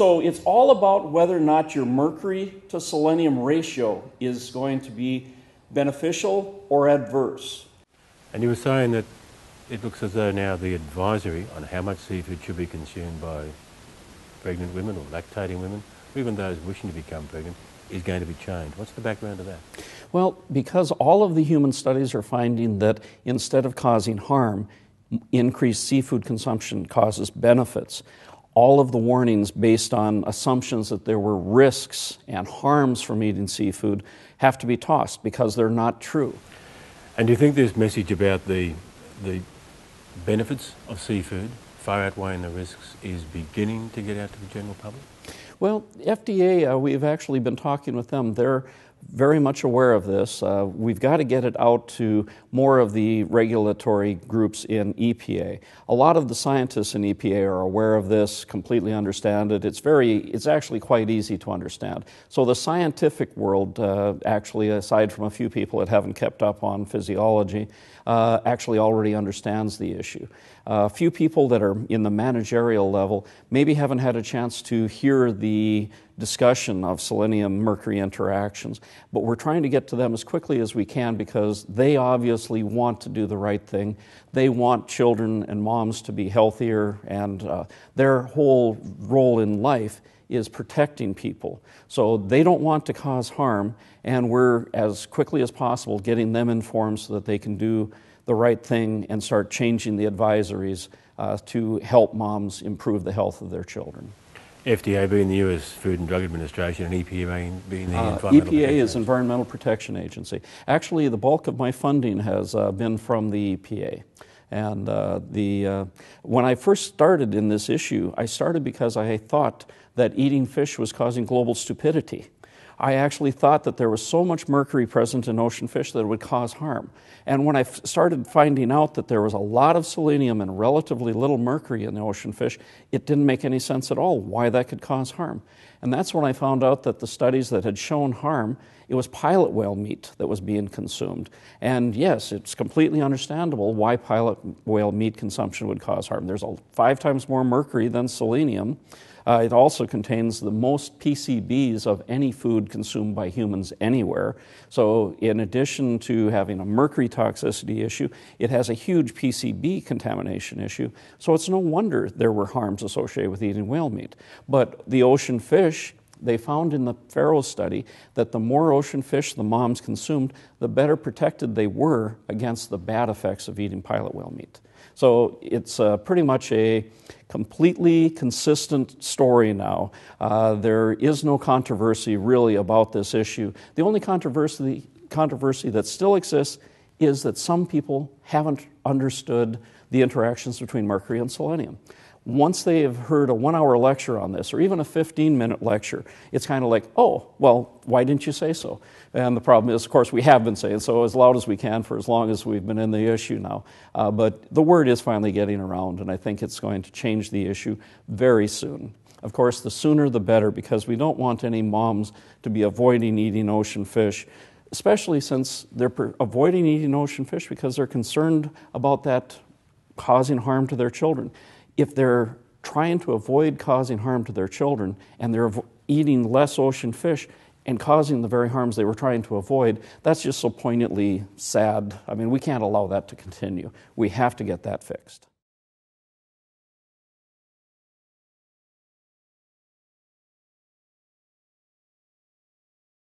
So it's all about whether or not your mercury to selenium ratio is going to be beneficial or adverse. And you were saying that it looks as though now the advisory on how much seafood should be consumed by pregnant women or lactating women, or even those wishing to become pregnant, is going to be changed. What's the background to that? Well, because all of the human studies are finding that instead of causing harm, increased seafood consumption causes benefits. All of the warnings based on assumptions that there were risks and harms from eating seafood have to be tossed because they're not true. And do you think this message about the, the benefits of seafood far outweighing the risks is beginning to get out to the general public? Well, FDA, uh, we've actually been talking with them. They're very much aware of this. Uh, we've got to get it out to more of the regulatory groups in EPA. A lot of the scientists in EPA are aware of this, completely understand it. It's very, it's actually quite easy to understand. So the scientific world, uh, actually, aside from a few people that haven't kept up on physiology, uh, actually already understands the issue. A few people that are in the managerial level maybe haven't had a chance to hear the discussion of selenium mercury interactions, but we're trying to get to them as quickly as we can because they obviously want to do the right thing. They want children and moms to be healthier, and uh, their whole role in life is protecting people. So they don't want to cause harm, and we're as quickly as possible getting them informed so that they can do the right thing and start changing the advisories uh, to help moms improve the health of their children. FDA being the US Food and Drug Administration and EPA being the uh, Environmental EPA is Environmental Protection Agency. Actually, the bulk of my funding has uh, been from the EPA. And uh, the, uh, when I first started in this issue, I started because I thought that eating fish was causing global stupidity. I actually thought that there was so much mercury present in ocean fish that it would cause harm. And when I f- started finding out that there was a lot of selenium and relatively little mercury in the ocean fish, it didn't make any sense at all why that could cause harm. And that's when I found out that the studies that had shown harm, it was pilot whale meat that was being consumed. And yes, it's completely understandable why pilot whale meat consumption would cause harm. There's five times more mercury than selenium. Uh, it also contains the most PCBs of any food consumed by humans anywhere. So, in addition to having a mercury toxicity issue, it has a huge PCB contamination issue. So, it's no wonder there were harms associated with eating whale meat. But the ocean fish, they found in the Faroe study that the more ocean fish the moms consumed, the better protected they were against the bad effects of eating pilot whale meat. So it's uh, pretty much a completely consistent story now. Uh, there is no controversy really about this issue. The only controversy, controversy that still exists is that some people haven't understood the interactions between mercury and selenium once they have heard a one hour lecture on this, or even a 15 minute lecture, it's kind of like, oh, well, why didn't you say so? And the problem is, of course, we have been saying so as loud as we can for as long as we've been in the issue now. Uh, but the word is finally getting around, and I think it's going to change the issue very soon. Of course, the sooner the better, because we don't want any moms to be avoiding eating ocean fish especially since they're avoiding eating ocean fish because they're concerned about that causing harm to their children if they're trying to avoid causing harm to their children and they're eating less ocean fish and causing the very harms they were trying to avoid, that's just so poignantly sad. I mean, we can't allow that to continue. We have to get that fixed.